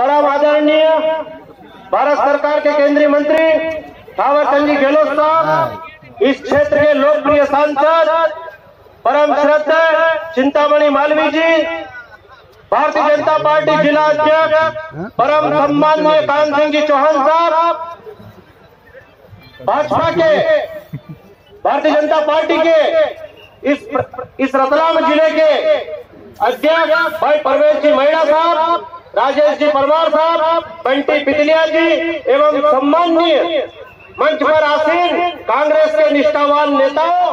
परम आदरणीय भारत सरकार के केंद्रीय मंत्री थावर चंद जी गहलोत साहब, इस क्षेत्र के लोकप्रिय सांसद परम श्रद्धा चिंतामणि मालवी जी, भारतीय जनता पार्टी जिला अध्यक्ष परम सम्माननीय कान सिंह जी चौहान साहब, भाजपा के, भारतीय जनता पार्टी के इस इस रतलाम ज़िले के अध्यक्ष भाई परवेश जी महिला साहब राजेश जी परमार साहब, बंटी पितलिया जी एवं सम्माननीय मंच पर आसीन कांग्रेस के निष्ठावान नेताओं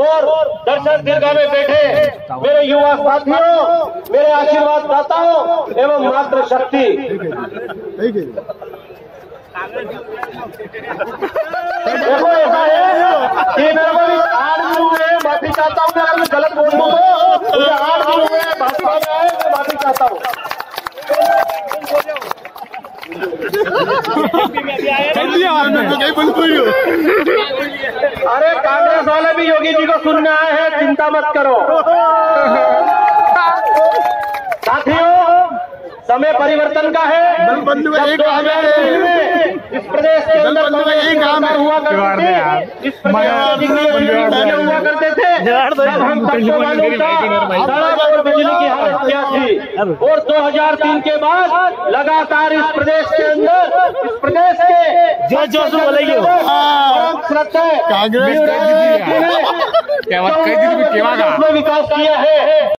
और दर्शक दीर्घा में बैठे मेरे युवा साथियों, मेरे आशीर्वाद दाताओं एवं मात्र शक्ति। देखो, ऐसा है कि मेरे आठ दिन हुए माफ़ी चाहता हूँ गलत बोल तो मुझे आठ दिन भाजपा में आए माफ़ी चाहता हूँ। अरे कांग्रेस वाले भी योगी जी को सुनने आए हैं चिंता मत करो। समय परिवर्तन का है। एक है। इस प्रदेश के अंदर एक काम हुआ करती थी इस प्रदेश में हुआ करते थे हम सबको मालूम था सड़क और बिजली की हालत क्या थी? और 2003 के बाद लगातार इस प्रदेश के अंदर इस प्रदेश के जो जो बोलेगी कांग्रेस क्या बात कही थी? में विकास किया है।